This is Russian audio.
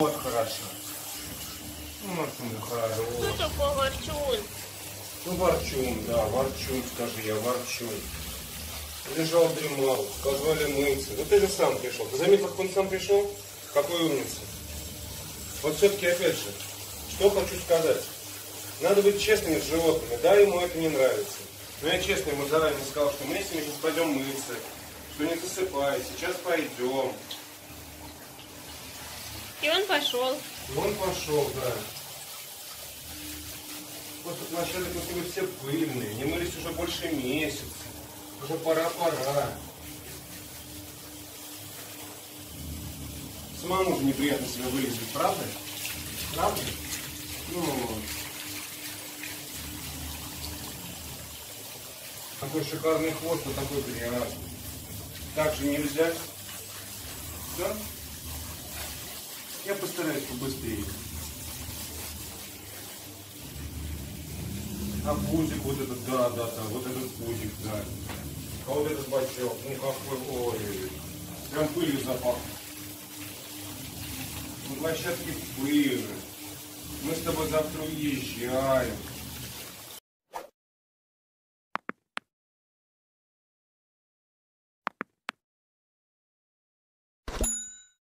Вот хорошо. Ну, Мартун, хорошо. Хто такий Ворчун? Ну, ворчун, да, ворчун, скажи я, ворчун. Лежал, дремал, позвали мыться. Вот ты же сам пришел. Ты заметил, как он сам пришел? Какой умница. Вот все-таки, опять же, что хочу сказать. Надо быть честными с животными. Да, ему это не нравится. Но я честно ему заранее сказал, что мы с ними сейчас пойдем мыться. Что не засыпай, сейчас пойдем. І він пішов. И он пошел, да. Просто площадок мы с тобой все пыльные, не мылись уже больше месяца. Уже пора-пора. Самому же неприятно себя вылезать, правда? Правда? Ну, такой шикарный хвост, но такой грязный. Так же нельзя. Да? Я постараюсь побыстрее. А пузик вот этот, да, да, да, вот этот пузик, да. А вот этот бачок, ну какой, ой, прям пылью запах. На площадке пыльно. Мы с тобой завтра уезжаем.